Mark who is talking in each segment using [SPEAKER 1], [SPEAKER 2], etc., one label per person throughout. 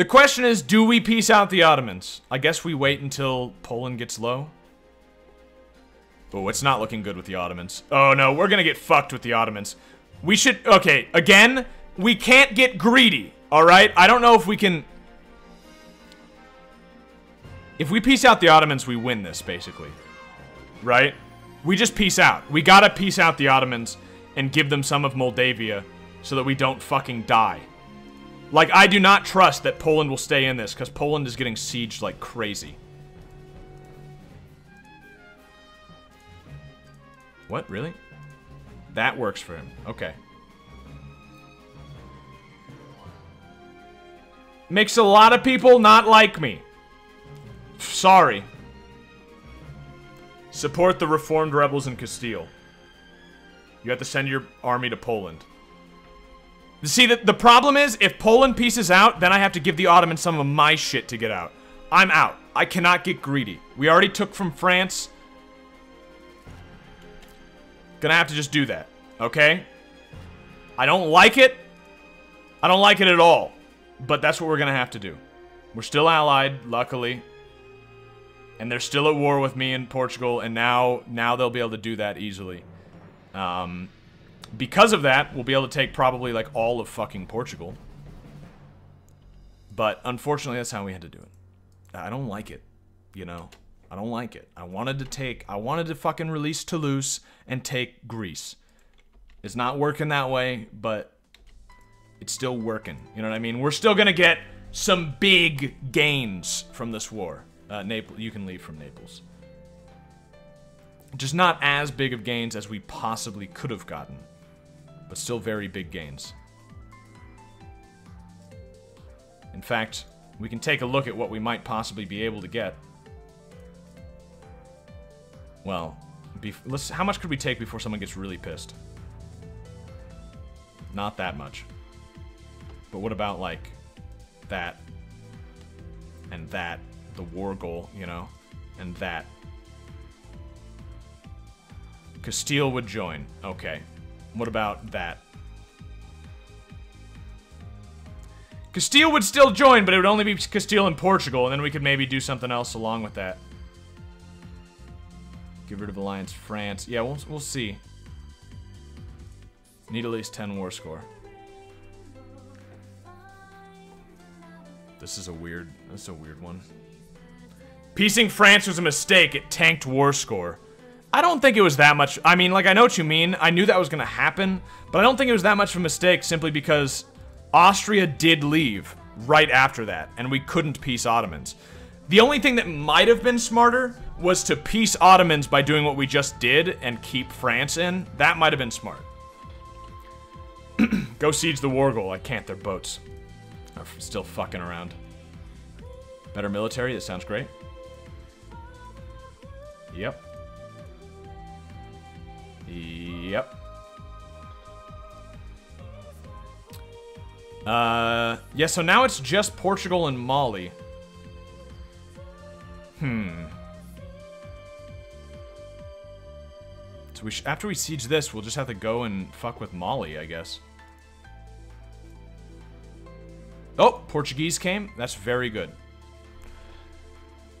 [SPEAKER 1] The question is, do we peace out the Ottomans? I guess we wait until Poland gets low. Oh, it's not looking good with the Ottomans. Oh no, we're gonna get fucked with the Ottomans. We should, okay, again, we can't get greedy, alright? I don't know if we can... If we peace out the Ottomans, we win this, basically. Right? We just peace out. We gotta peace out the Ottomans and give them some of Moldavia so that we don't fucking die. Like, I do not trust that Poland will stay in this, because Poland is getting sieged like crazy. What? Really? That works for him. Okay. Makes a lot of people not like me. Sorry. Support the reformed rebels in Castile. You have to send your army to Poland. See, the, the problem is, if Poland peaces out, then I have to give the Ottomans some of my shit to get out. I'm out. I cannot get greedy. We already took from France. Gonna have to just do that, okay? I don't like it. I don't like it at all. But that's what we're gonna have to do. We're still allied, luckily. And they're still at war with me and Portugal, and now now they'll be able to do that easily. Um, because of that, we'll be able to take probably like all of fucking Portugal. But unfortunately, that's how we had to do it. I don't like it, you know. I don't like it. I wanted to take, I wanted to fucking release Toulouse and take Greece. It's not working that way, but it's still working. You know what I mean? We're still gonna get some big gains from this war. Uh, Naples, you can leave from Naples. Just not as big of gains as we possibly could have gotten but still very big gains. In fact, we can take a look at what we might possibly be able to get. Well. How much could we take before someone gets really pissed? Not that much. But what about, like, that, and that, the war goal, you know, and that. Castile would join. Okay. What about that? Castile would still join, but it would only be Castile and Portugal, and then we could maybe do something else along with that. Get rid of Alliance France. Yeah, we'll, we'll see. Need at least 10 war score. This is a weird, this is a weird one. Peacing France was a mistake. It tanked war score. I don't think it was that much. I mean, like, I know what you mean. I knew that was going to happen, but I don't think it was that much of a mistake simply because Austria did leave right after that, and we couldn't peace Ottomans. The only thing that might have been smarter was to peace Ottomans by doing what we just did and keep France in. That might have been smart. Go siege the war goal. I can't. They're boats. Are still fucking around. Better military. That sounds great. Yep. Yep. Uh, yeah, so now it's just Portugal and Mali. Hmm. So we after we siege this, we'll just have to go and fuck with Mali, I guess. Oh, Portuguese came. That's very good.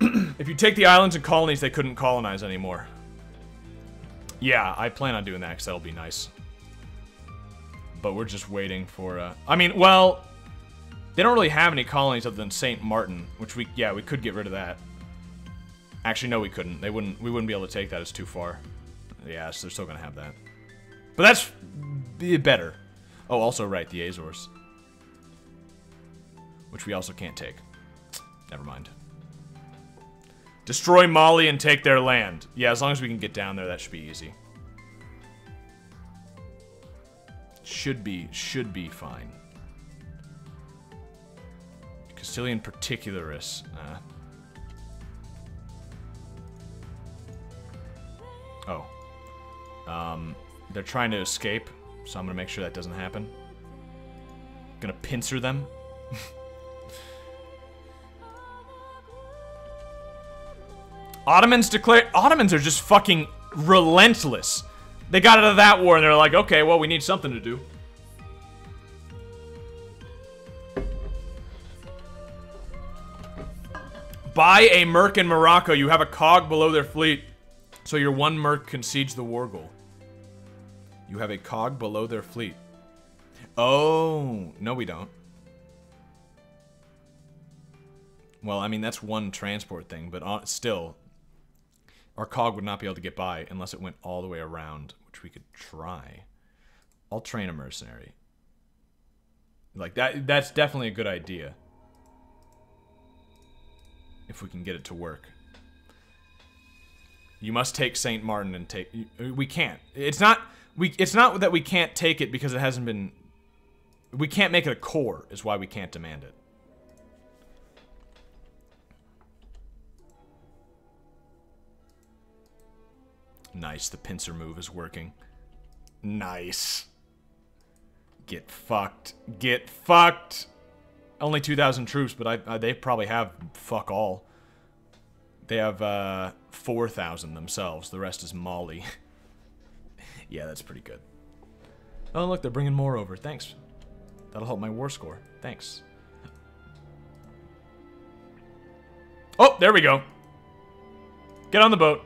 [SPEAKER 1] if you take the islands and colonies, they couldn't colonize anymore. Yeah, I plan on doing that because that'll be nice. But we're just waiting for, uh... I mean, well... They don't really have any colonies other than St. Martin, which we... Yeah, we could get rid of that. Actually, no, we couldn't. They wouldn't... We wouldn't be able to take that. It's too far. Yeah, so they're still gonna have that. But that's... better. Oh, also, right, the Azores. Which we also can't take. Never mind. Destroy Mali and take their land. Yeah, as long as we can get down there, that should be easy. Should be, should be fine. Castilian Particularists. Uh. Oh. Um, they're trying to escape, so I'm gonna make sure that doesn't happen. Gonna pincer them. Ottomans declare- Ottomans are just fucking relentless. They got out of that war and they're like, okay, well, we need something to do. Buy a merc in Morocco. You have a cog below their fleet. So your one merc can siege the war goal. You have a cog below their fleet. Oh, no we don't. Well, I mean, that's one transport thing, but uh, still, our cog would not be able to get by unless it went all the way around, we could try. I'll train a mercenary. Like, that. that's definitely a good idea. If we can get it to work. You must take St. Martin and take... We can't. It's not... We, it's not that we can't take it because it hasn't been... We can't make it a core, is why we can't demand it. Nice, the pincer move is working. Nice. Get fucked. Get fucked! Only 2,000 troops, but I, I, they probably have fuck all. They have uh, 4,000 themselves. The rest is Mali. yeah, that's pretty good. Oh, look, they're bringing more over. Thanks. That'll help my war score. Thanks. Oh, there we go. Get on the boat.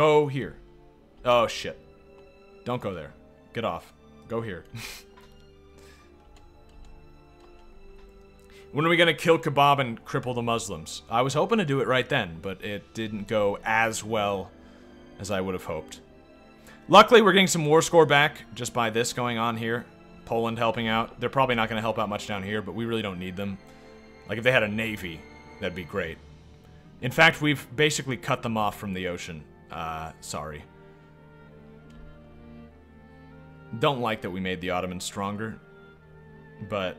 [SPEAKER 1] Go here. Oh, shit. Don't go there. Get off. Go here. when are we gonna kill Kebab and cripple the Muslims? I was hoping to do it right then, but it didn't go as well as I would have hoped. Luckily, we're getting some war score back just by this going on here. Poland helping out. They're probably not going to help out much down here, but we really don't need them. Like, if they had a navy, that'd be great. In fact, we've basically cut them off from the ocean. Uh, sorry. Don't like that we made the Ottomans stronger, but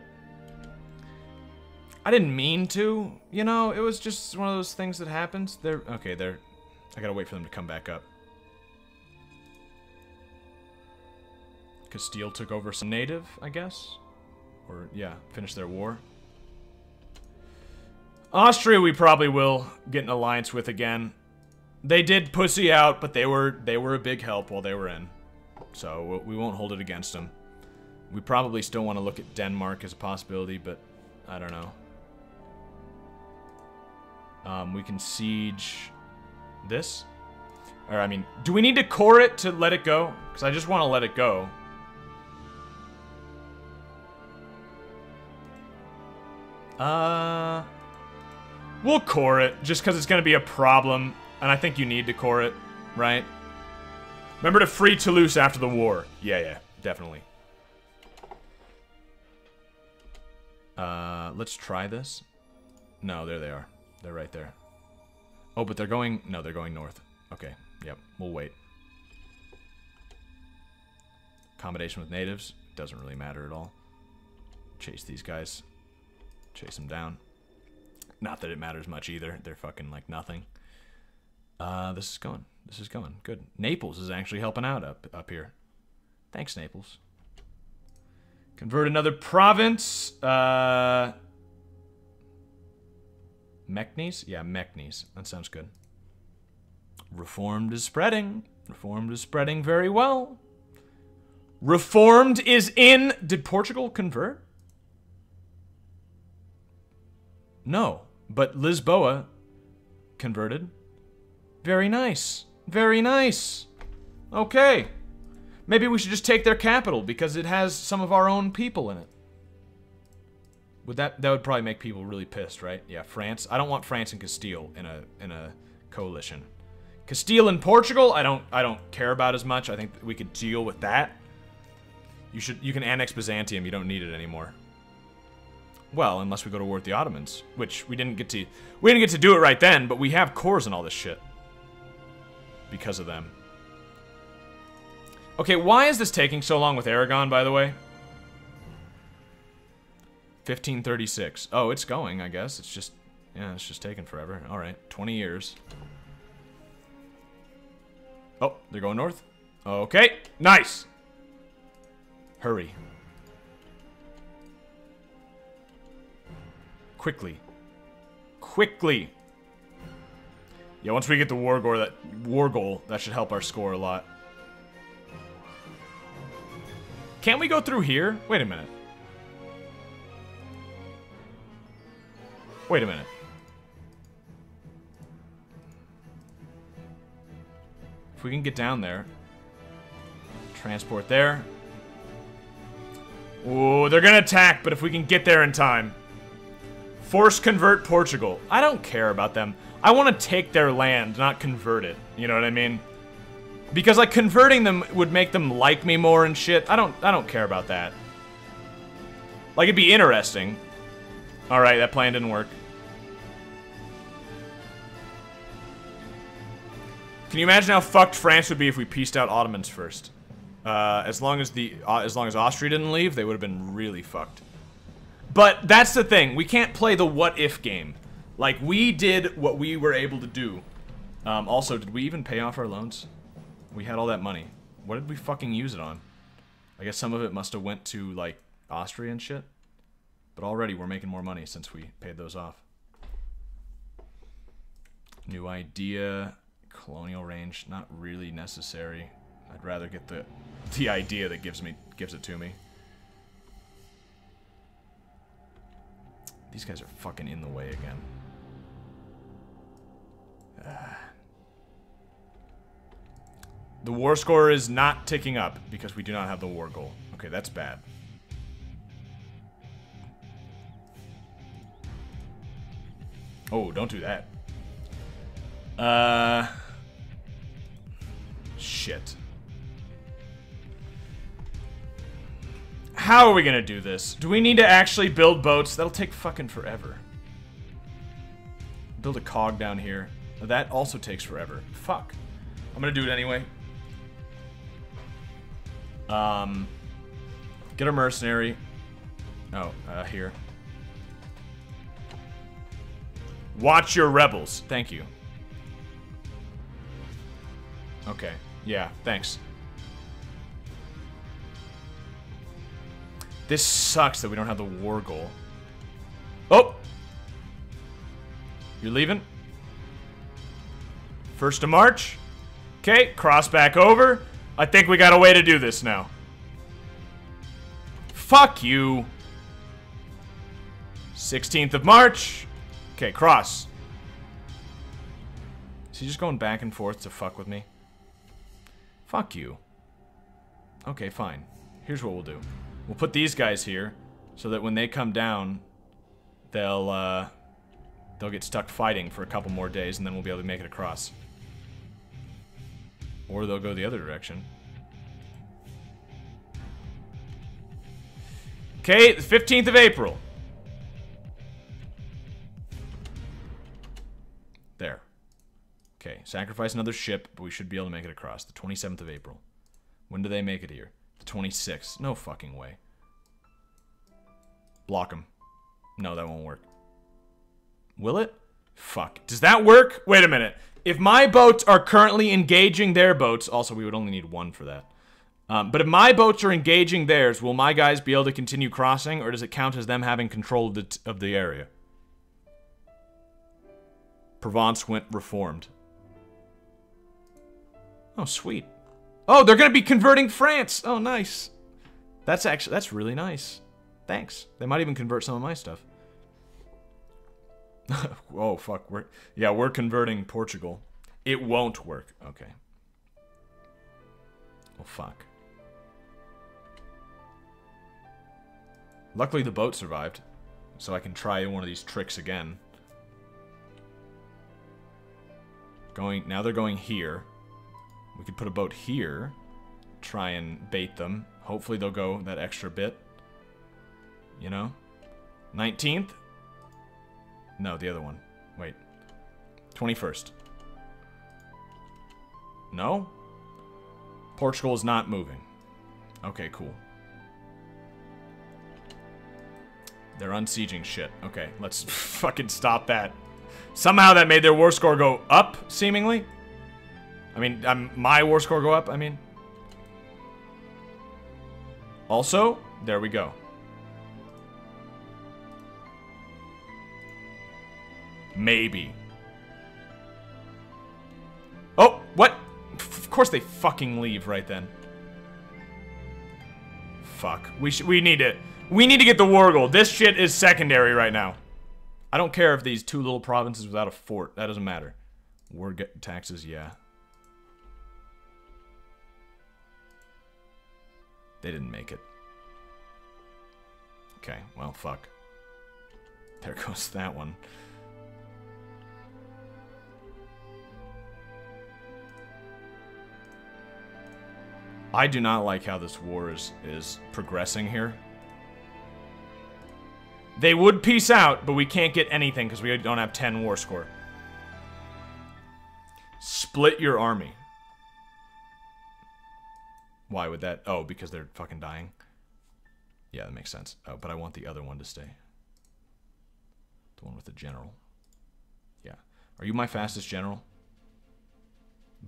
[SPEAKER 1] I didn't mean to, you know, it was just one of those things that happens. They're, okay, they're, I gotta wait for them to come back up. Castile took over some native, I guess? Or, yeah, finish their war. Austria we probably will get an alliance with again. They did pussy out, but they were they were a big help while they were in. So we won't hold it against them. We probably still want to look at Denmark as a possibility, but I don't know. Um, we can siege this. Or, I mean, do we need to core it to let it go? Because I just want to let it go. Uh... We'll core it, just because it's going to be a problem and I think you need to core it, right? Remember to free Toulouse after the war. Yeah, yeah, definitely. Uh, let's try this. No, there they are. They're right there. Oh, but they're going... No, they're going north. Okay, yep, we'll wait. Accommodation with natives. Doesn't really matter at all. Chase these guys. Chase them down. Not that it matters much either. They're fucking like nothing. Uh, this is going. This is going. Good. Naples is actually helping out up, up here. Thanks, Naples. Convert another province. Uh, Meknes? Yeah, Meknes. That sounds good. Reformed is spreading. Reformed is spreading very well. Reformed is in... Did Portugal convert? No, but Lisboa converted. Very nice. Very nice. Okay. Maybe we should just take their capital because it has some of our own people in it. Would that that would probably make people really pissed, right? Yeah, France. I don't want France and Castile in a in a coalition. Castile and Portugal, I don't I don't care about as much. I think we could deal with that. You should you can annex Byzantium. You don't need it anymore. Well, unless we go to war with the Ottomans, which we didn't get to we didn't get to do it right then, but we have cores and all this shit because of them. Okay, why is this taking so long with Aragon, by the way? 1536. Oh, it's going, I guess. It's just, yeah, it's just taking forever. All right, 20 years. Oh, they're going north? Okay, nice. Hurry. Quickly. Quickly. Yeah, once we get the war goal, that war goal, that should help our score a lot. Can we go through here? Wait a minute. Wait a minute. If we can get down there. Transport there. Ooh, they're gonna attack, but if we can get there in time. Force convert Portugal. I don't care about them. I want to take their land, not convert it. You know what I mean? Because like converting them would make them like me more and shit. I don't I don't care about that. Like it'd be interesting. All right, that plan didn't work. Can you imagine how fucked France would be if we peaced out Ottomans first? Uh, as long as the uh, as long as Austria didn't leave, they would have been really fucked. But that's the thing. We can't play the what if game. Like we did what we were able to do. Um, also, did we even pay off our loans? We had all that money. What did we fucking use it on? I guess some of it must have went to like Austria and shit. But already we're making more money since we paid those off. New idea, colonial range, not really necessary. I'd rather get the the idea that gives me gives it to me. These guys are fucking in the way again. The war score is not ticking up because we do not have the war goal. Okay, that's bad. Oh, don't do that. Uh... Shit. How are we gonna do this? Do we need to actually build boats? That'll take fucking forever. Build a cog down here. That also takes forever. Fuck. I'm gonna do it anyway. Um, get a mercenary. Oh, uh, here. Watch your rebels. Thank you. Okay. Yeah, thanks. This sucks that we don't have the war goal. Oh! You're leaving? First of March. Okay, cross back over. I think we got a way to do this now. Fuck you. 16th of March. Okay, cross. Is he just going back and forth to fuck with me? Fuck you. Okay, fine. Here's what we'll do. We'll put these guys here, so that when they come down, they'll, uh, they'll get stuck fighting for a couple more days, and then we'll be able to make it across. Or they'll go the other direction. Okay, the 15th of April. There. Okay, sacrifice another ship, but we should be able to make it across. The 27th of April. When do they make it here? The 26th. No fucking way. Block them. No, that won't work. Will it? Fuck. Does that work? Wait a minute. If my boats are currently engaging their boats, also we would only need one for that. Um, but if my boats are engaging theirs, will my guys be able to continue crossing, or does it count as them having control of the, of the area? Provence went reformed. Oh, sweet. Oh, they're gonna be converting France. Oh, nice. That's actually that's really nice. Thanks. They might even convert some of my stuff. oh fuck, we're yeah we're converting Portugal. It won't work. Okay. Oh fuck. Luckily the boat survived, so I can try one of these tricks again. Going, now they're going here. We could put a boat here, try and bait them. Hopefully they'll go that extra bit. You know? 19th? No, the other one. Wait. 21st. No? Portugal is not moving. Okay, cool. They're unsieging shit. Okay, let's fucking stop that. Somehow that made their war score go up, seemingly. I mean, um, my war score go up, I mean. Also, there we go. Maybe. Oh, what? Of course they fucking leave right then. Fuck. We should. We need to. We need to get the war goal. This shit is secondary right now. I don't care if these two little provinces without a fort. That doesn't matter. We're getting taxes, yeah. They didn't make it. Okay, well, fuck. There goes that one. I do not like how this war is, is progressing here. They would peace out, but we can't get anything because we don't have 10 war score. Split your army. Why would that? Oh, because they're fucking dying. Yeah, that makes sense. Oh, but I want the other one to stay. The one with the general. Yeah. Are you my fastest general?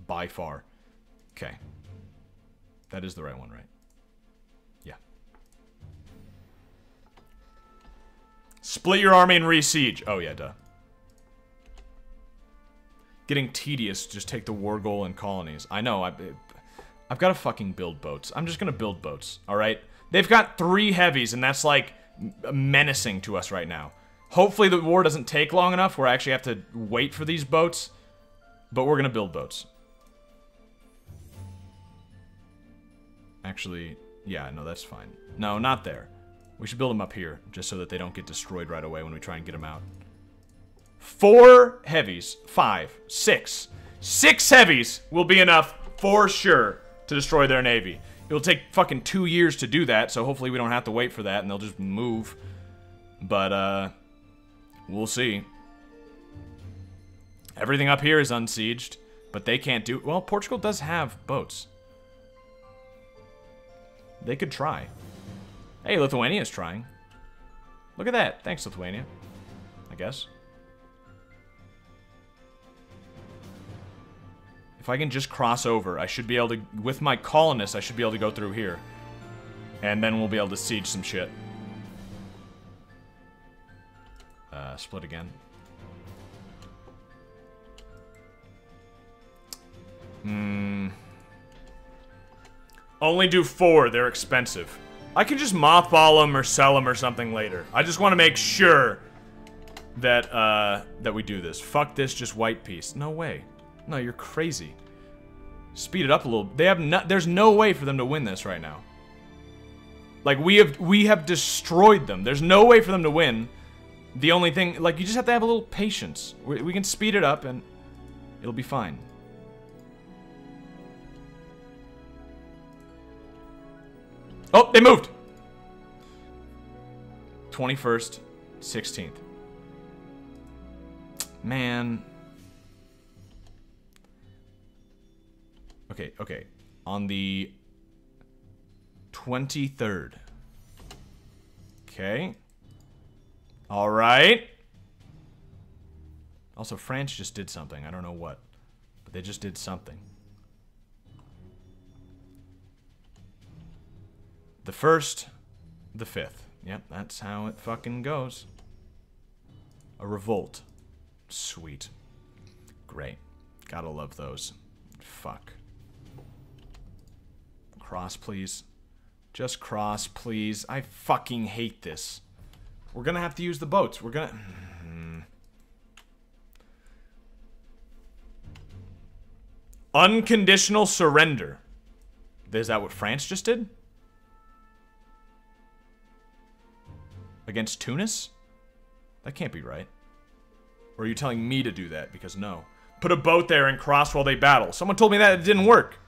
[SPEAKER 1] By far. Okay. That is the right one, right? Yeah. Split your army and re-siege. Oh, yeah, duh. Getting tedious. Just take the war goal and colonies. I know. I, I've got to fucking build boats. I'm just going to build boats, all right? They've got three heavies, and that's, like, menacing to us right now. Hopefully the war doesn't take long enough where I actually have to wait for these boats. But we're going to build boats. Actually, yeah, no, that's fine. No, not there. We should build them up here, just so that they don't get destroyed right away when we try and get them out. Four heavies. Five. Six. Six heavies will be enough, for sure, to destroy their navy. It'll take fucking two years to do that, so hopefully we don't have to wait for that, and they'll just move. But, uh, we'll see. Everything up here is unsieged, but they can't do... Well, Portugal does have boats. They could try. Hey, Lithuania's trying. Look at that. Thanks, Lithuania. I guess. If I can just cross over, I should be able to... With my colonists, I should be able to go through here. And then we'll be able to siege some shit. Uh, split again. Hmm... Only do four, they're expensive. I can just mothball them or sell them or something later. I just want to make sure that, uh, that we do this. Fuck this, just white peace. No way. No, you're crazy. Speed it up a little. They have no, there's no way for them to win this right now. Like, we have, we have destroyed them. There's no way for them to win. The only thing, like, you just have to have a little patience. We, we can speed it up and it'll be fine. Oh, they moved. 21st, 16th. Man. Okay, okay. On the 23rd. Okay. All right. Also, France just did something. I don't know what. But they just did something. The first, the fifth. Yep, that's how it fucking goes. A revolt. Sweet. Great. Gotta love those. Fuck. Cross, please. Just cross, please. I fucking hate this. We're gonna have to use the boats. We're gonna... Hmm. Unconditional surrender. Is that what France just did? Against Tunis? That can't be right. Or are you telling me to do that? Because no. Put a boat there and cross while they battle. Someone told me that it didn't work.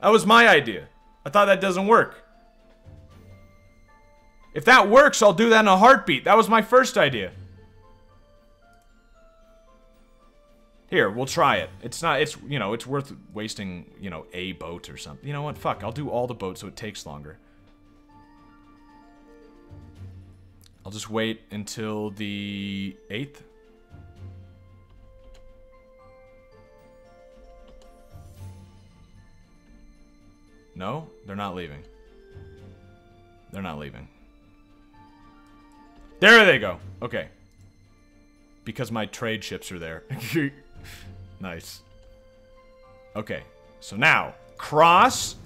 [SPEAKER 1] That was my idea. I thought that doesn't work. If that works, I'll do that in a heartbeat. That was my first idea. Here, we'll try it. It's not, it's, you know, it's worth wasting, you know, a boat or something. You know what? Fuck, I'll do all the boats so it takes longer. I'll just wait until the 8th. No? They're not leaving. They're not leaving. There they go. Okay. Because my trade ships are there. nice. Okay. So now, cross.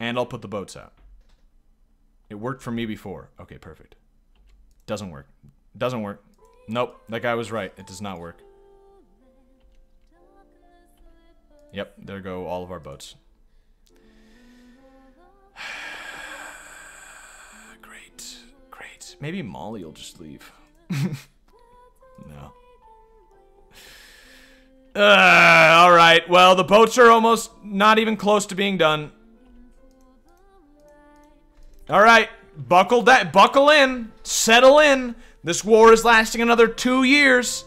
[SPEAKER 1] And I'll put the boats out. It worked for me before. Okay, perfect. Doesn't work. Doesn't work. Nope, that guy was right. It does not work. Yep, there go all of our boats. great, great. Maybe Mali will just leave. no. Uh, all right, well, the boats are almost not even close to being done. All right. Buckle that. Buckle in. Settle in. This war is lasting another two years,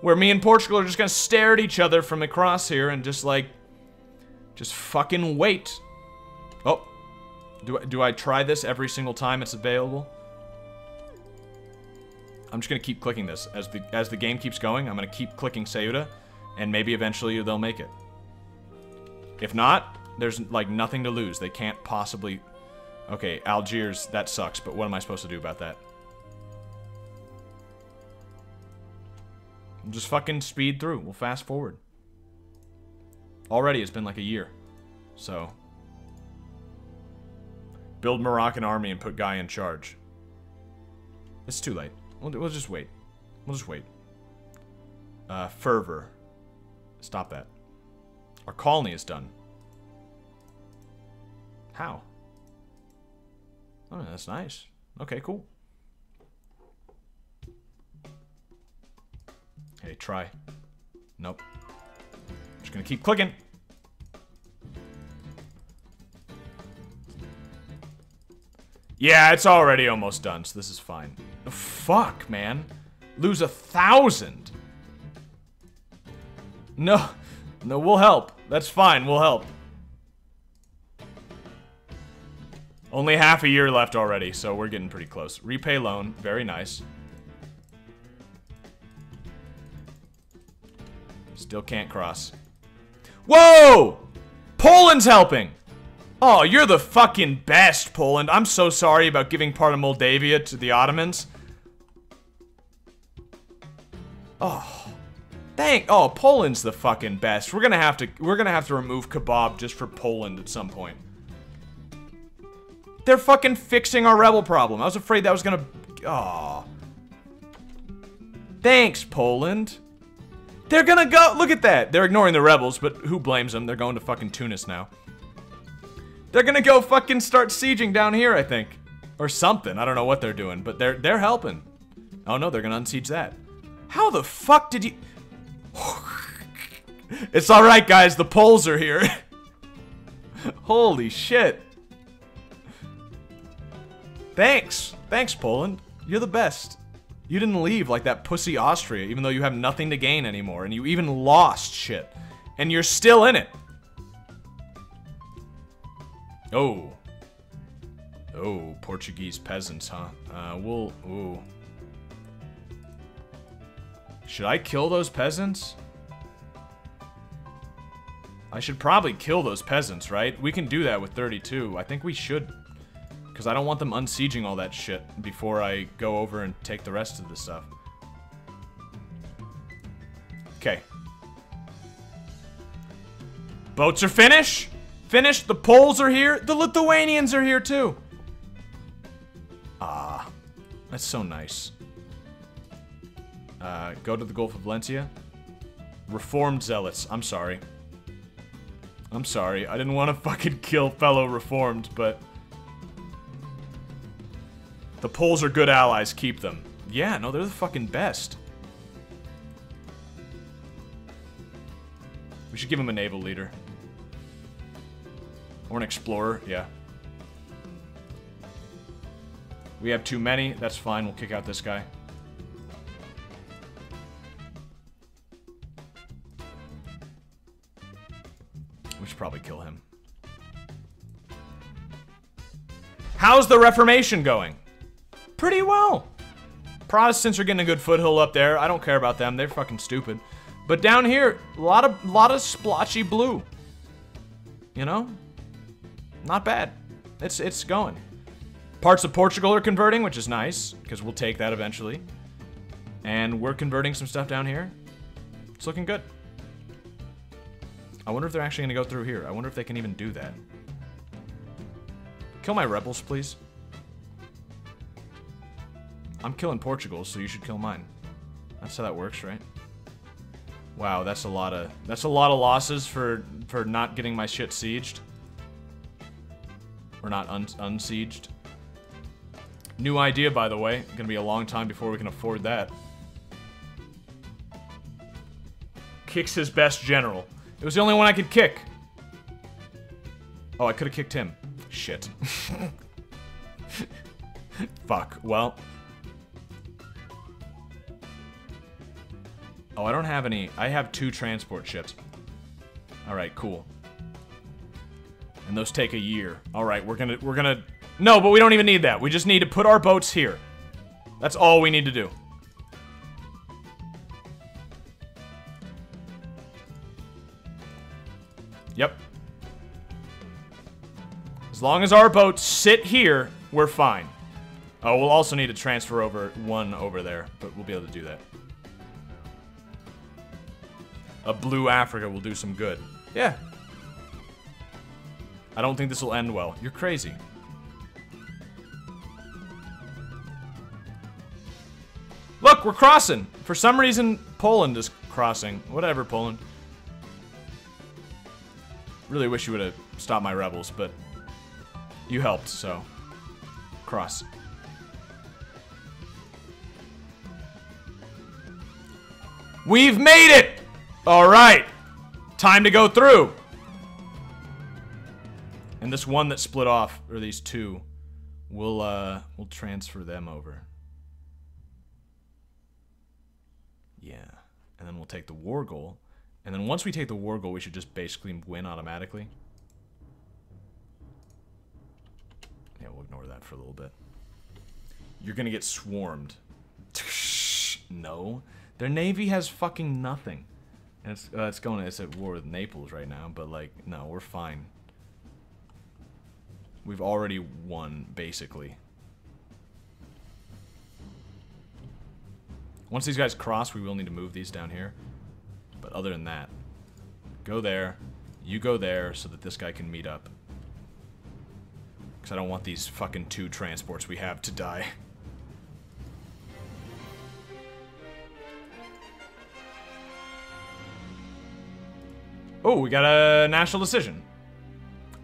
[SPEAKER 1] where me and Portugal are just gonna stare at each other from across here and just like, just fucking wait. Oh, do I, do I try this every single time it's available? I'm just gonna keep clicking this as the as the game keeps going. I'm gonna keep clicking Ceuta and maybe eventually they'll make it. If not, there's like nothing to lose. They can't possibly... Okay, Algiers, that sucks, but what am I supposed to do about that? Just fucking speed through. We'll fast forward. Already, it's been like a year. So... Build Moroccan army and put Guy in charge. It's too late. We'll, we'll just wait. We'll just wait. Uh, fervor. Stop that. Our colony is done. How? Oh, that's nice. Okay, cool. Hey, try. Nope. Just gonna keep clicking. Yeah, it's already almost done, so this is fine. Fuck, man. Lose a thousand. No, no, we'll help. That's fine, we'll help. Only half a year left already, so we're getting pretty close. Repay loan, very nice. Still can't cross. Whoa! Poland's helping! Oh, you're the fucking best, Poland. I'm so sorry about giving part of Moldavia to the Ottomans. Oh. Thank. Oh, Poland's the fucking best. We're gonna have to. We're gonna have to remove kebab just for Poland at some point. They're fucking fixing our rebel problem. I was afraid that was gonna. Oh. Thanks, Poland. They're gonna go. Look at that. They're ignoring the rebels, but who blames them? They're going to fucking Tunis now. They're gonna go fucking start sieging down here, I think, or something. I don't know what they're doing, but they're they're helping. Oh no, they're gonna unsiege that. How the fuck did you? it's alright, guys. The Poles are here. Holy shit. Thanks. Thanks, Poland. You're the best. You didn't leave like that pussy Austria, even though you have nothing to gain anymore, and you even lost shit. And you're still in it. Oh. Oh, Portuguese peasants, huh? Uh, we'll... Ooh. Should I kill those peasants? I should probably kill those peasants, right? We can do that with 32. I think we should. Because I don't want them unsieging all that shit before I go over and take the rest of the stuff. Okay. Boats are finished. Finished. The Poles are here. The Lithuanians are here too. Ah. That's so nice. Uh, go to the Gulf of Valencia. Reformed Zealots. I'm sorry. I'm sorry. I didn't want to fucking kill fellow Reformed, but... The Poles are good allies. Keep them. Yeah, no, they're the fucking best. We should give him a naval leader. Or an explorer, yeah. We have too many. That's fine. We'll kick out this guy. We should probably kill him. How's the Reformation going? Pretty well. Protestants are getting a good foothold up there. I don't care about them. They're fucking stupid. But down here, a lot of lot of splotchy blue. You know? Not bad. It's it's going. Parts of Portugal are converting, which is nice, because we'll take that eventually. And we're converting some stuff down here. It's looking good. I wonder if they're actually going to go through here. I wonder if they can even do that. Kill my rebels, please. I'm killing Portugal, so you should kill mine. That's how that works, right? Wow, that's a lot of that's a lot of losses for for not getting my shit sieged. Or not un unsieged. New idea, by the way. Gonna be a long time before we can afford that. Kicks his best general. It was the only one I could kick. Oh, I could have kicked him. Shit. Fuck. Well. Oh, I don't have any. I have two transport ships. Alright, cool. And those take a year. Alright, we're gonna, we're gonna... No, but we don't even need that. We just need to put our boats here. That's all we need to do. Yep. As long as our boats sit here, we're fine. Oh, we'll also need to transfer over one over there, but we'll be able to do that. A blue Africa will do some good. Yeah. I don't think this will end well. You're crazy. Look, we're crossing. For some reason, Poland is crossing. Whatever, Poland. Really wish you would have stopped my rebels, but you helped, so cross. We've made it! All right. Time to go through. And this one that split off, or these two, we'll, uh, we'll transfer them over. Yeah. And then we'll take the war goal. And then once we take the war goal, we should just basically win automatically. Yeah, we'll ignore that for a little bit. You're gonna get swarmed. no. Their navy has fucking nothing. It's, uh, it's going, it's at war with Naples right now, but like, no, we're fine. We've already won, basically. Once these guys cross, we will need to move these down here. But other than that, go there, you go there so that this guy can meet up. Because I don't want these fucking two transports we have to die. Oh, we got a national decision.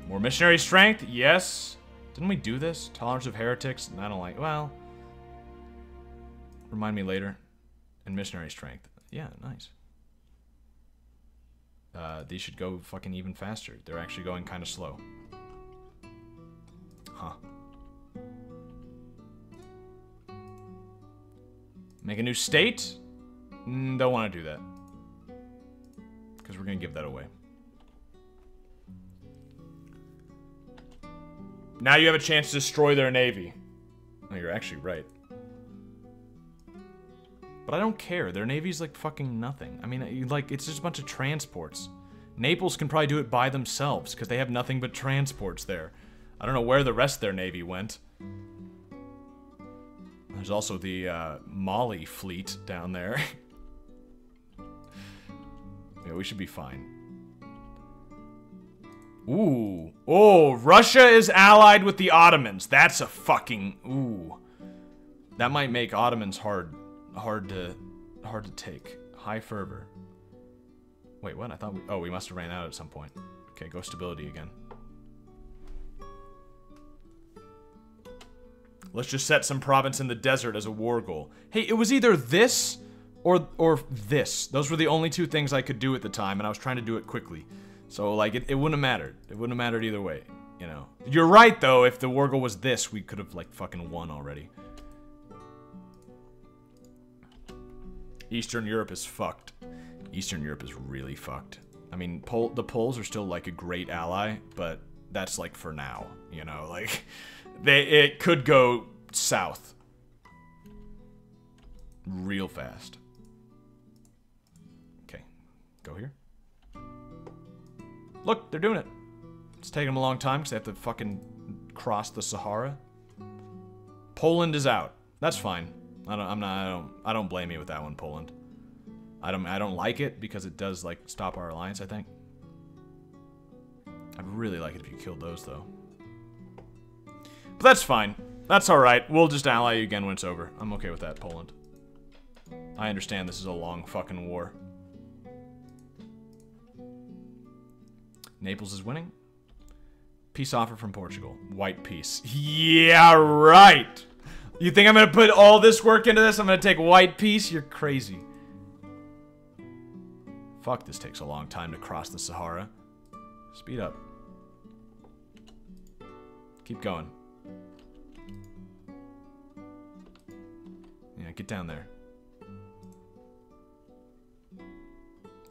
[SPEAKER 1] More missionary strength, yes. Didn't we do this? Tolerance of heretics? I don't like, well. Remind me later. And missionary strength. Yeah, nice. Uh, these should go fucking even faster. They're actually going kind of slow. Huh. Make a new state? Mm, don't want to do that. Because we're going to give that away. Now you have a chance to destroy their navy. You're actually right. But I don't care. Their navy's like fucking nothing. I mean, like, it's just a bunch of transports. Naples can probably do it by themselves because they have nothing but transports there. I don't know where the rest of their navy went. There's also the uh, Mali fleet down there. yeah, we should be fine. Ooh. Oh, Russia is allied with the Ottomans. That's a fucking... Ooh. That might make Ottomans hard hard to hard to take. High fervor. Wait, what? I thought we Oh, we must have ran out at some point. Okay, go stability again. Let's just set some province in the desert as a war goal. Hey, it was either this or or this. Those were the only two things I could do at the time, and I was trying to do it quickly. So, like, it, it wouldn't have mattered. It wouldn't have mattered either way, you know. You're right, though. If the war goal was this, we could have, like, fucking won already. Eastern Europe is fucked. Eastern Europe is really fucked. I mean, Pol the Poles are still like a great ally, but that's like for now, you know, like they it could go south real fast. Go here. Look, they're doing it. It's taking them a long time because they have to fucking cross the Sahara. Poland is out. That's fine. I don't. I'm not. I don't. I don't blame you with that one, Poland. I don't. I don't like it because it does like stop our alliance. I think. I'd really like it if you killed those though. But that's fine. That's all right. We'll just ally you again when it's over. I'm okay with that, Poland. I understand this is a long fucking war. Naples is winning. Peace offer from Portugal. White peace. Yeah, right. You think I'm gonna put all this work into this? I'm gonna take white peace? You're crazy. Fuck, this takes a long time to cross the Sahara. Speed up. Keep going. Yeah, get down there.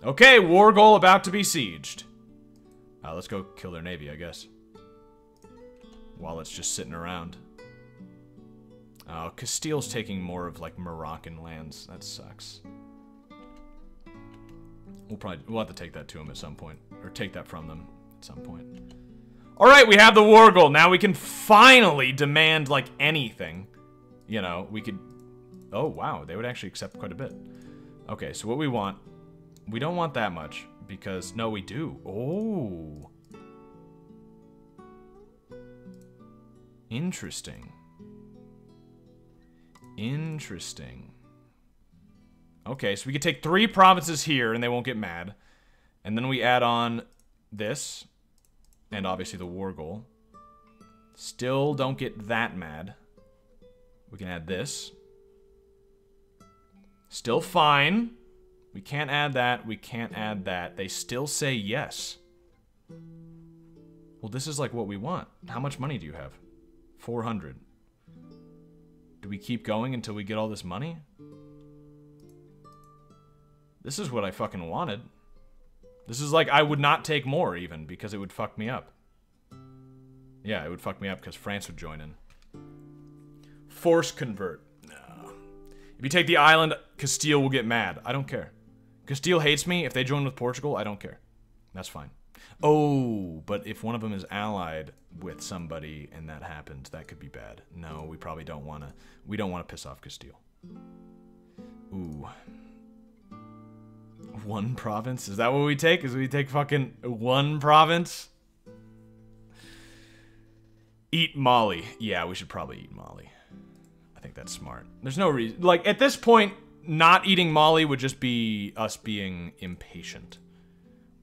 [SPEAKER 1] Okay, war goal about to be sieged. Uh, let's go kill their navy, I guess. While it's just sitting around. Oh, Castile's taking more of, like, Moroccan lands. That sucks. We'll probably, we'll have to take that to them at some point. Or take that from them at some point. Alright, we have the war goal. Now we can finally demand, like, anything. You know, we could... Oh, wow. They would actually accept quite a bit. Okay, so what we want... We don't want that much, because... No, we do. Oh. Interesting. Interesting. Okay, so we could take three provinces here and they won't get mad. And then we add on this. And obviously the war goal. Still don't get that mad. We can add this. Still fine. We can't add that. We can't add that. They still say yes. Well, this is like what we want. How much money do you have? 400. Do we keep going until we get all this money? This is what I fucking wanted. This is like, I would not take more even, because it would fuck me up. Yeah, it would fuck me up because France would join in. Force convert. No. If you take the island, Castile will get mad. I don't care. Castile hates me. If they join with Portugal, I don't care. That's fine. Oh, but if one of them is allied with somebody and that happens, that could be bad. No, we probably don't want to. We don't want to piss off Castile. Ooh. One province? Is that what we take? Is we take fucking one province? Eat Mali. Yeah, we should probably eat Mali. I think that's smart. There's no reason. Like, at this point, not eating Mali would just be us being impatient.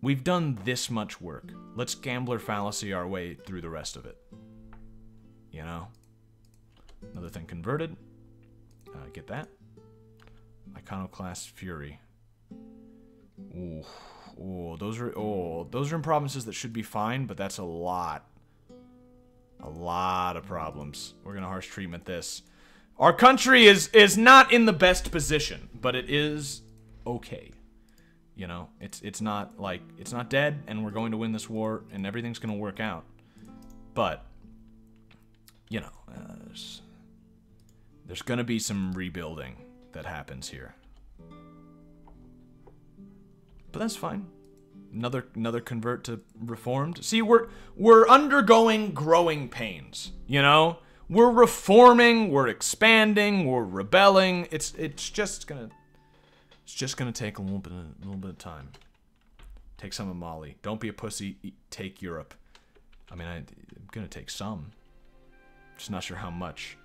[SPEAKER 1] We've done this much work. Let's gambler fallacy our way through the rest of it. You know? Another thing converted. Uh, get that. Iconoclast Fury. Ooh, ooh, those are oh, those are in provinces that should be fine, but that's a lot. A lot of problems. We're gonna harsh treatment this. Our country is is not in the best position, but it is okay. You know, it's it's not like it's not dead, and we're going to win this war, and everything's gonna work out. But you know, uh, there's, there's gonna be some rebuilding that happens here. But that's fine. Another another convert to reformed. See, we're we're undergoing growing pains, you know? We're reforming, we're expanding, we're rebelling. It's it's just to it's just to take a little bit of, a little bit of time. Take some of Mali. Don't be a pussy. Take Europe. I mean, I, I'm going to take some. Just not sure how much.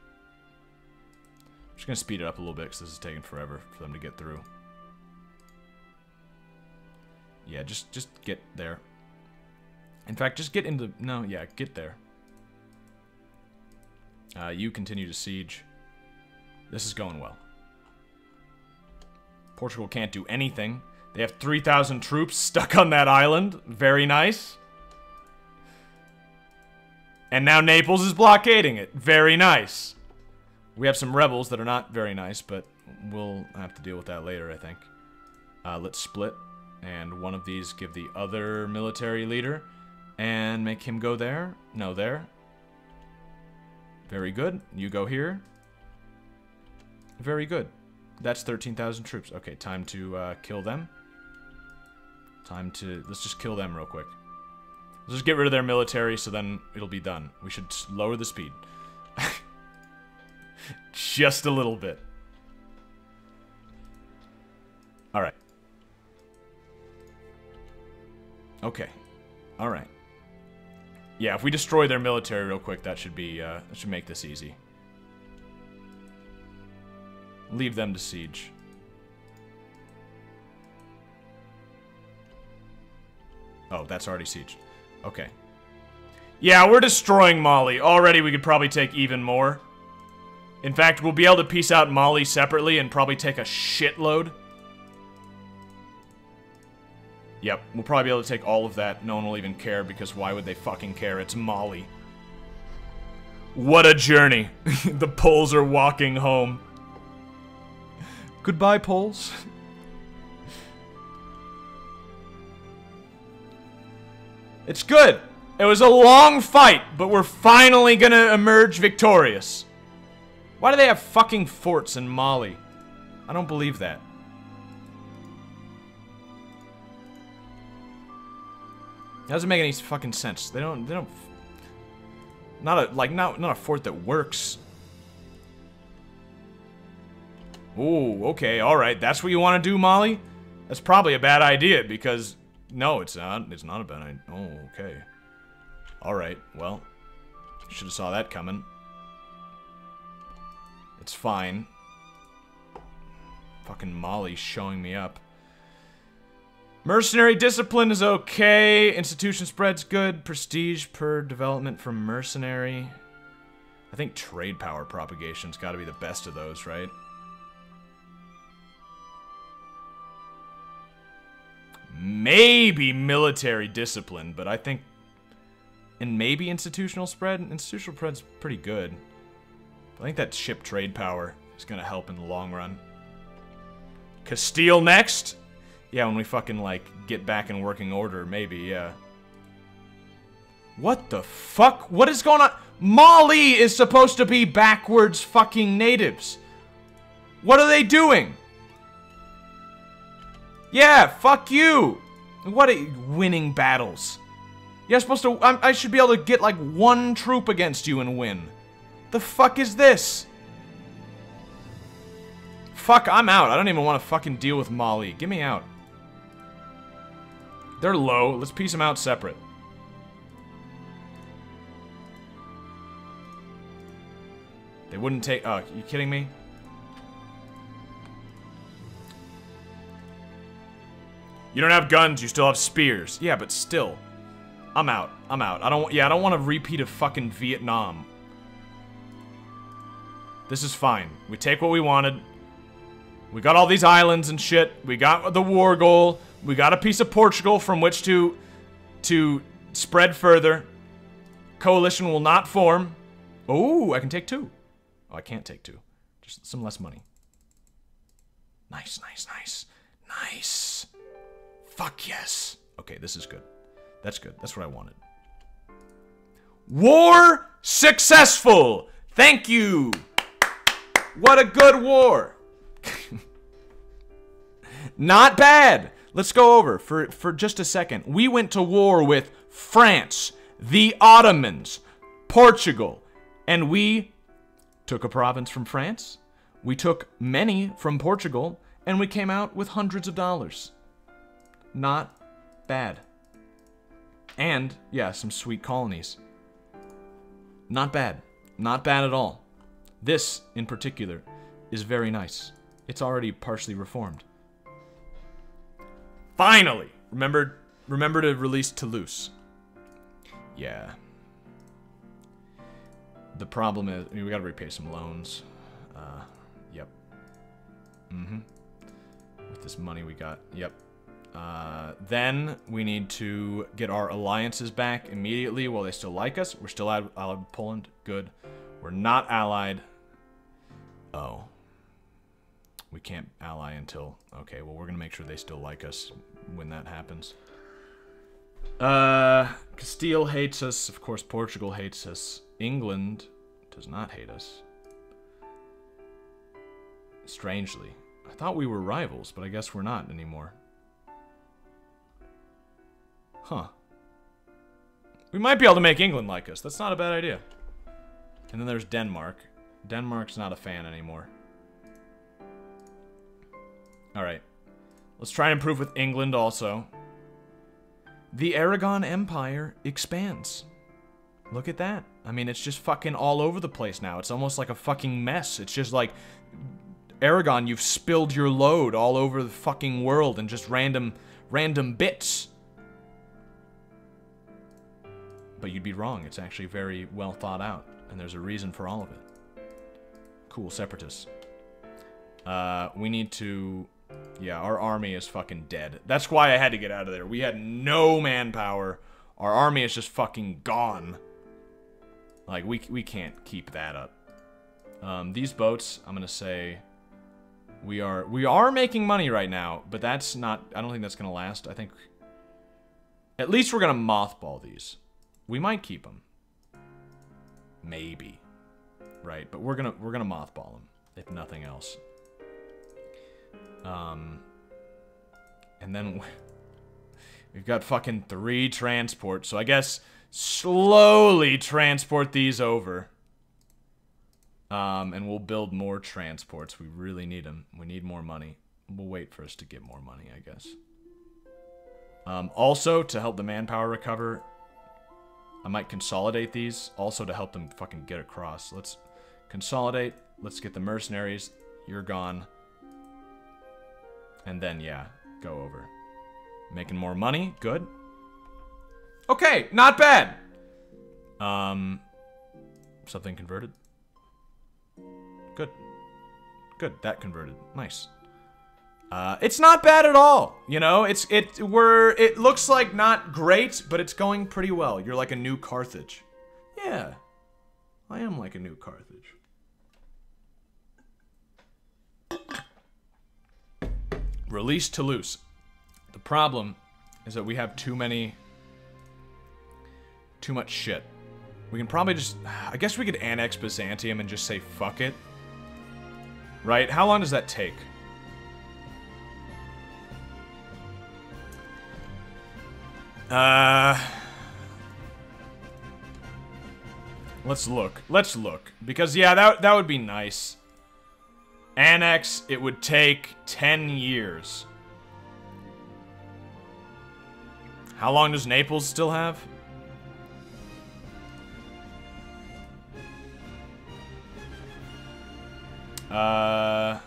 [SPEAKER 1] I'm just to speed it up a little bit because this is taking forever for them to get through. Yeah, just just get there. In fact, just get into... No, yeah, get there. Uh, you continue to siege. This is going well. Portugal can't do anything. They have 3,000 troops stuck on that island. Very nice. And now Naples is blockading it. Very nice. We have some rebels that are not very nice, but we'll have to deal with that later, I think. Uh, let's split and one of these give the other military leader and make him go there. No, there. Very good. You go here. Very good. That's 13,000 troops. Okay, time to uh, kill them. Time to... Let's just kill them real quick. Let's just get rid of their military so then it'll be done. We should lower the speed. just a little bit. Alright. Okay. Alright. Yeah, if we destroy their military real quick, that should be, uh, that should make this easy. Leave them to siege. Oh, that's already sieged. Okay. Yeah, we're destroying Mali. Already we could probably take even more. In fact, we'll be able to piece out Mali separately and probably take a shitload. Yep, we'll probably be able to take all of that. No one will even care because why would they fucking care? It's Mali. What a journey. the Poles are walking home. Goodbye, Poles. it's good. It was a long fight, but we're finally gonna emerge victorious. Why do they have fucking forts in Mali? I don't believe that. It doesn't make any fucking sense. They don't, they don't... Not a, like, not, not a fort that works. Ooh, okay, alright. That's what you want to do, Mali? That's probably a bad idea, because... No, it's not. It's not a bad idea. Oh, okay. Alright, well. Should have saw that coming. It's fine. Fucking Mali's showing me up. Mercenary discipline is okay. Institution spread's good. Prestige per development from mercenary. I think trade power propagation's got to be the best of those, right? Maybe military discipline, but I think... And maybe institutional spread? Institutional spread's pretty good. I think that ship trade power is going to help in the long run. Castile next? Yeah, when we fucking, like, get back in working order, maybe, yeah. What the fuck? What is going on? Mali is supposed to be backwards fucking natives. What are they doing? Yeah, fuck you. What are you, winning battles? You're supposed to, I, I should be able to get like one troop against you and win. The fuck is this? Fuck, I'm out. I don't even want to fucking deal with Mali. Get me out. They're low. Let's piece them out separate. They wouldn't take... Oh, you kidding me? You don't have guns, you still have spears. Yeah, but still. I'm out. I'm out. I don't... Yeah, I don't want a repeat of fucking Vietnam. This is fine. We take what we wanted. We got all these islands and shit. We got the war goal. We got a piece of Portugal from which to to spread further. Coalition will not form. Oh, I can take two. Oh, I can't take two. Just some less money. Nice, nice, nice. Nice. Fuck yes. Okay, this is good. That's good. That's what I wanted. War successful. Thank you. What a good war. Not bad. Let's go over for, for just a second. We went to war with France, the Ottomans, Portugal, and we took a province from France. We took many from Portugal, and we came out with hundreds of dollars. Not bad. And, yeah, some sweet colonies. Not bad. Not bad at all. This, in particular, is very nice. It's already partially reformed. Finally! Remember, remember to release Toulouse. Yeah. The problem is, I mean, we gotta repay some loans. Uh, yep. Mm-hmm. With this money we got, yep. Uh, then we need to get our alliances back immediately while they still like us. We're still allied with Poland. Good. We're not allied Oh. We can't ally until... Okay, well, we're going to make sure they still like us when that happens. Uh, Castile hates us. Of course, Portugal hates us. England does not hate us. Strangely. I thought we were rivals, but I guess we're not anymore. Huh. We might be able to make England like us. That's not a bad idea. And then there's Denmark. Denmark's not a fan anymore. Alright. Let's try and improve with England also. The Aragon Empire expands. Look at that. I mean, it's just fucking all over the place now. It's almost like a fucking mess. It's just like, Aragon, you've spilled your load all over the fucking world and just random, random bits. But you'd be wrong. It's actually very well thought out, and there's a reason for all of it. Cool, separatists. Uh, we need to... Yeah, our army is fucking dead. That's why I had to get out of there. We had no manpower. Our army is just fucking gone. Like, we, we can't keep that up. Um, these boats, I'm gonna say... We are we are making money right now, but that's not I don't think that's gonna last. I think at least we're gonna mothball these. We might keep them. Maybe. Right, but we're gonna we're gonna mothball them, if nothing else. Um and then we've got fucking three transports, so I guess slowly transport these over. Um, and we'll build more transports. We really need them. We need more money. We'll wait for us to get more money, I guess. Um, also, to help the manpower recover, I might consolidate these. Also, to help them fucking get across. Let's consolidate. Let's get the mercenaries. You're gone. And then, yeah, go over. Making more money. Good. Okay, not bad. Um, something converted. Good. Good, that converted. Nice. Uh, it's not bad at all. You know, it's it we're it looks like not great, but it's going pretty well. You're like a new Carthage. Yeah. I am like a new Carthage. Release Toulouse. The problem is that we have too many too much shit. We can probably just I guess we could annex Byzantium and just say fuck it. Right? How long does that take? Uh... Let's look. Let's look. Because, yeah, that, that would be nice. Annex, it would take 10 years. How long does Naples still have? Uh,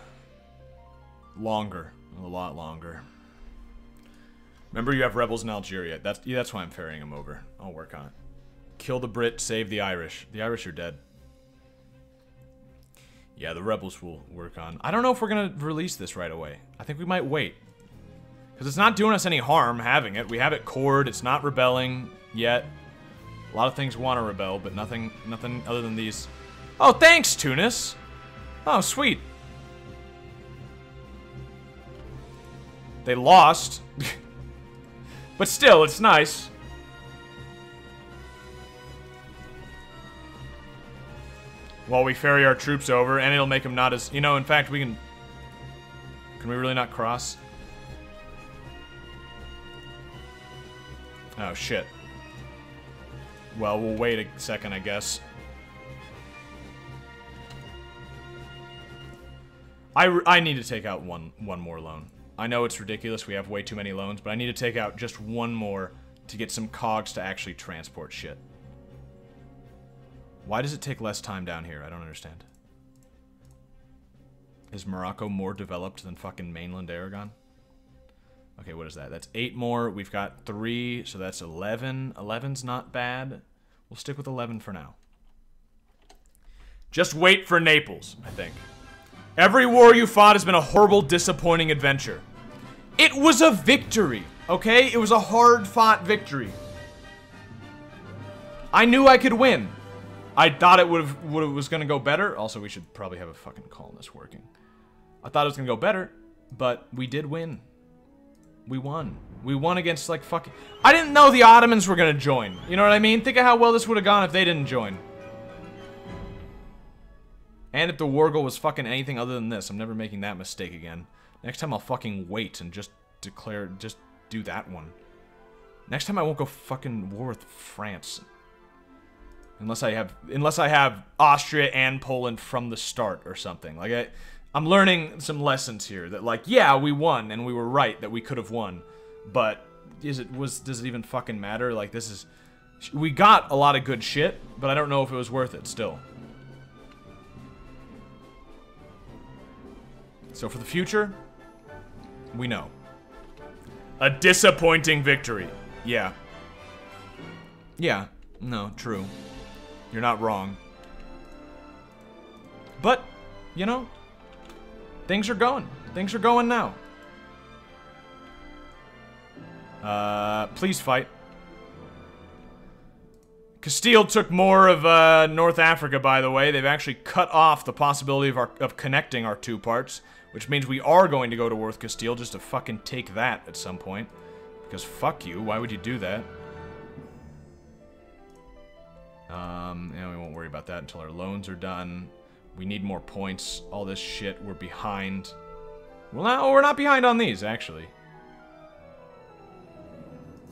[SPEAKER 1] longer, a lot longer. Remember, you have rebels in Algeria. That's yeah, that's why I'm ferrying them over. I'll work on it. Kill the Brit, save the Irish. The Irish are dead. Yeah, the rebels will work on. I don't know if we're gonna release this right away. I think we might wait. Because it's not doing us any harm having it. We have it cored. It's not rebelling yet. A lot of things want to rebel, but nothing, nothing other than these. Oh, thanks, Tunis. Oh, sweet. They lost. but still, it's nice. While we ferry our troops over, and it'll make them not as... You know, in fact, we can... Can we really not cross? Oh, shit. Well, we'll wait a second, I guess. I, I need to take out one one more loan. I know it's ridiculous, we have way too many loans, but I need to take out just one more to get some cogs to actually transport shit. Why does it take less time down here? I don't understand. Is Morocco more developed than fucking mainland Aragon? Okay, what is that? That's eight more. We've got three, so that's 11. 11's not bad. We'll stick with 11 for now. Just wait for Naples, I think. Every war you fought has been a horrible, disappointing adventure. It was a victory, okay? It was a hard-fought victory. I knew I could win. I thought it would have was gonna go better. Also, we should probably have a fucking colonist working. I thought it was gonna go better, but we did win. We won. We won against like fucking. I didn't know the Ottomans were gonna join. You know what I mean? Think of how well this would have gone if they didn't join. And if the war goal was fucking anything other than this, I'm never making that mistake again. Next time I'll fucking wait and just declare, just do that one. Next time I won't go fucking war with France. Unless I have, unless I have Austria and Poland from the start or something. Like I, I'm learning some lessons here that like, yeah, we won and we were right that we could have won. But is it, was, does it even fucking matter? Like this is, we got a lot of good shit, but I don't know if it was worth it still. So for the future, we know. A disappointing victory. Yeah. Yeah. No, true. You're not wrong. But you know, things are going. Things are going now. Uh, please fight. Castile took more of uh, North Africa, by the way. They've actually cut off the possibility of, our, of connecting our two parts, which means we are going to go to Worth Castile just to fucking take that at some point. Because fuck you, why would you do that? Um, yeah, we won't worry about that until our loans are done. We need more points. All this shit, we're behind. Well, no, we're not behind on these, actually.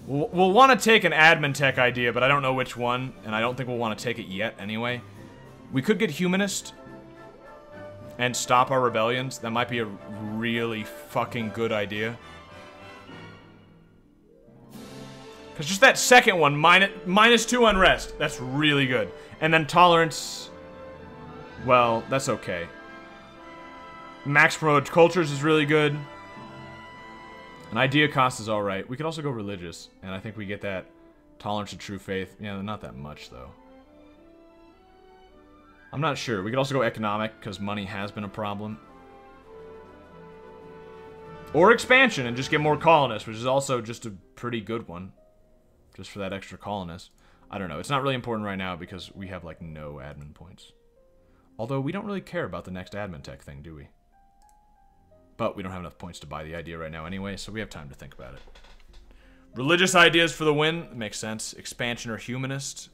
[SPEAKER 1] We'll, we'll want to take an admin tech idea, but I don't know which one, and I don't think we'll want to take it yet anyway. We could get humanist and stop our rebellions. That might be a really fucking good idea. Because just that second one, minus, minus two unrest, that's really good. And then tolerance, well, that's okay. Max promoted cultures is really good. An idea cost is alright. We could also go religious, and I think we get that tolerance of true faith. Yeah, not that much, though. I'm not sure. We could also go economic, because money has been a problem. Or expansion, and just get more colonists, which is also just a pretty good one. Just for that extra colonist. I don't know. It's not really important right now, because we have, like, no admin points. Although, we don't really care about the next admin tech thing, do we? But we don't have enough points to buy the idea right now anyway, so we have time to think about it. Religious ideas for the win makes sense. Expansion or humanist.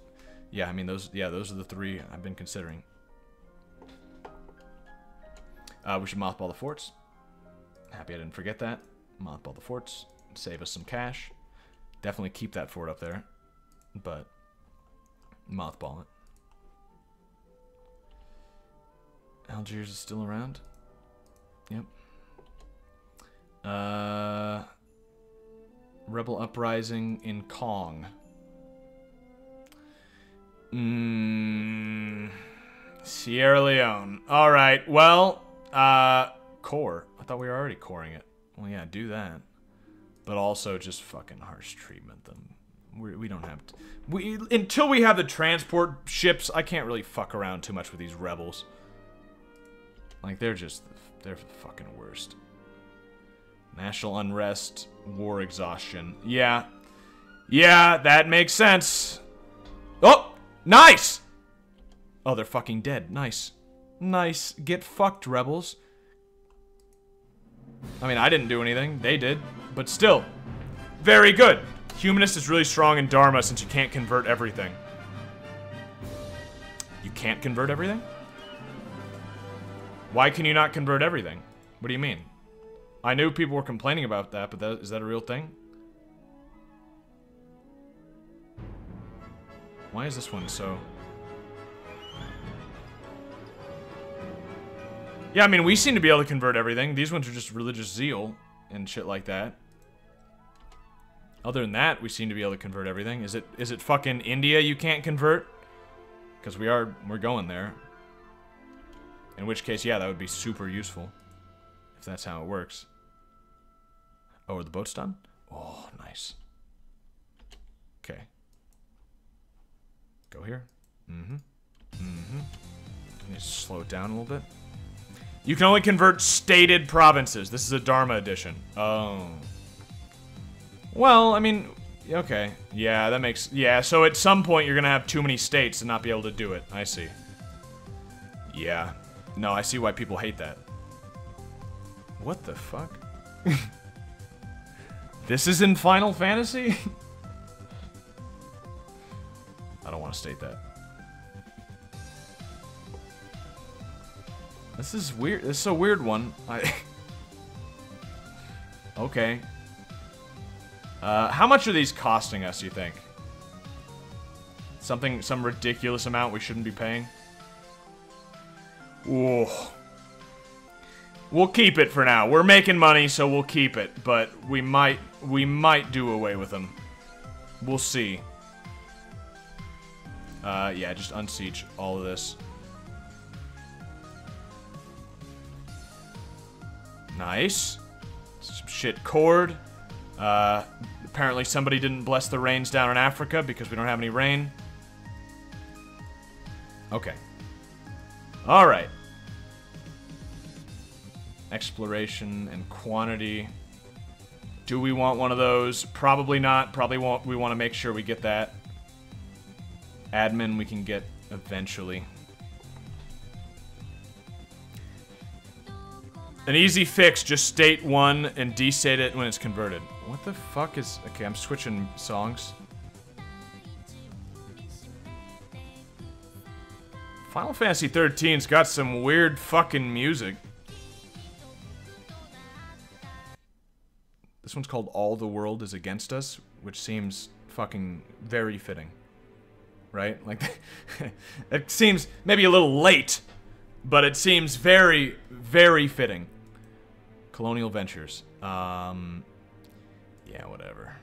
[SPEAKER 1] Yeah, I mean those. Yeah, those are the three I've been considering. Uh, we should mothball the forts. Happy I didn't forget that. Mothball the forts. Save us some cash. Definitely keep that fort up there. But mothball it. Algiers is still around. Yep. Uh, Rebel Uprising in Kong. Mm, Sierra Leone. Alright, well, uh, core. I thought we were already coring it. Well, yeah, do that. But also just fucking harsh treatment them. We, we don't have to. We, until we have the transport ships, I can't really fuck around too much with these rebels. Like, they're just, they're the fucking worst. National unrest, war exhaustion. Yeah. Yeah, that makes sense. Oh! Nice! Oh, they're fucking dead. Nice. Nice. Get fucked, rebels. I mean, I didn't do anything. They did. But still. Very good. Humanist is really strong in Dharma since you can't convert everything. You can't convert everything? Why can you not convert everything? What do you mean? I knew people were complaining about that, but that, is that a real thing? Why is this one so... Yeah, I mean, we seem to be able to convert everything. These ones are just religious zeal and shit like that. Other than that, we seem to be able to convert everything. Is it is it fucking India you can't convert? Because we are, we're going there. In which case, yeah, that would be super useful. If that's how it works. Oh, are the boat's done? Oh, nice. Okay. Go here. Mm-hmm. Mm-hmm. Just slow it down a little bit. You can only convert stated provinces. This is a Dharma edition. Oh. Well, I mean, okay. Yeah, that makes... Yeah, so at some point you're to have too many states and not be able to do it. I see. Yeah. No, I see why people hate that. What the fuck? This is in Final Fantasy? I don't want to state that. This is weird. This is a weird one. I okay. Uh, how much are these costing us, you think? Something, some ridiculous amount we shouldn't be paying? Ooh. We'll keep it for now. We're making money, so we'll keep it. But we might we might do away with them. We'll see. Uh, yeah, just unsiege all of this. Nice. Some shit cored. Uh, apparently somebody didn't bless the rains down in Africa because we don't have any rain. Okay. Alright. Exploration and quantity. Do we want one of those? Probably not. Probably won't. We want to make sure we get that. Admin we can get eventually. An easy fix, just state one and destate it when it's converted. What the fuck is... Okay, I'm switching songs. Final Fantasy 13's got some weird fucking music. This one's called All the World is Against Us, which seems fucking very fitting. Right? Like, it seems maybe a little late, but it seems very, very fitting. Colonial Ventures. Um, yeah, whatever.